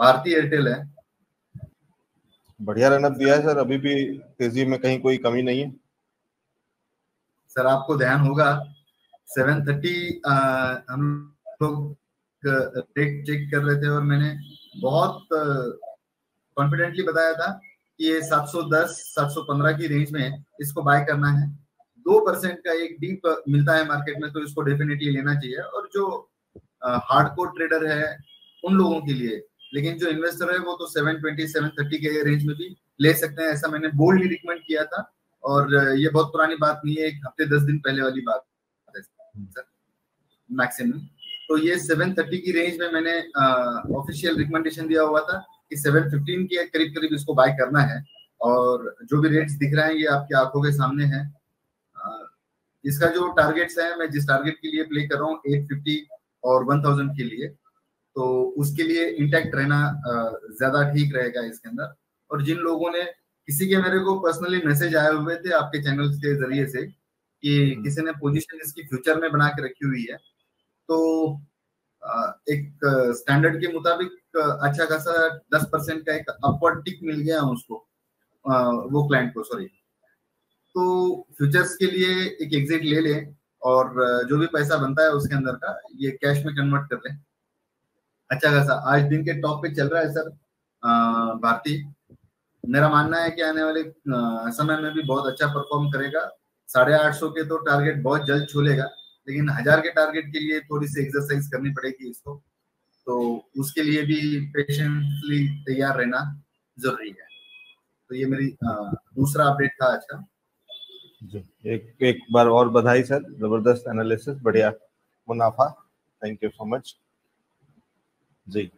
भारतीय एयरटेल है। बढ़िया रनअप दिया है सर अभी भी तेज़ी में कहीं कोई कमी नहीं है। सर आपको ध्यान होगा 730 हम लोग रेट चेक कर रहे थे और मैंने बहुत कॉन्फिडेंटली बताया था कि ये 710 715 की रेंज में इसको बाय करना है। दो परसेंट का एक डीप मिलता है मार्केट में तो इसको डेफिनेटली लेना चाहिए। और जो हार्डकोर ट्रेडर है उन लोगों के लिए लेकिन जो इन्वेस्टर है वो तो 720 730 के रेंज में भी ले सकते हैं ऐसा मैंने बोल्डली रिकमेंड किया था। और ये बहुत पुरानी बात नहीं है एक हफ़्ते दस दिन पहले वाली बात। मैक्सिमम तो ये 730 की रेंज में मैंने ऑफिशियल रिकमेंडेशन दिया हुआ था कि 715 के करीब करीब इसको बाय करना है। और जो भी रेट्स दिख रहे हैं ये आपकी आँखों के सामने है। इसका जो टारगेट्स है मैं जिस टारगेट के लिए प्ले कर रहा हूँ 850 और 1000 के लिए। तो उसके लिए इंटैक्ट रहना ज़्यादा ठीक रहेगा इसके अंदर। और जिन लोगों ने किसी के मेरे को पर्सनली मैसेज आए हुए थे आपके चैनल के ज़रिए से कि हम्म। किसी ने पोजीशन इसकी फ्यूचर में बना के रखी हुई है तो एक स्टैंडर्ड के मुताबिक अच्छा खासा दस परसेंट का एक अपवर्ड टिक मिल गया उसको वो क्लाइंट को सॉरी तो फ्यूचर्स के लिए एक एग्जिट ले लें और जो भी पैसा बनता है उसके अंदर का ये कैश में कन्वर्ट कर लें। अच्छा खासा, आज दिन के टॉप पे चल रहा है सर भारती। मेरा मानना है कि आने वाले समय में भी बहुत अच्छा परफॉर्म करेगा। साढ़े आठ सौ के तो टारगेट बहुत जल्द छू लेगा लेकिन हज़ार के टारगेट के लिए थोड़ी सी एक्सरसाइज करनी पड़ेगी इसको। तो उसके लिए भी पेशेंटली तैयार रहना ज़रूरी है। तो ये मेरी दूसरा अपडेट था आज का। एक एक बार और बधाई सर, ज़बरदस्त एनालिसिस बढ़िया मुनाफा। Thank you so much ji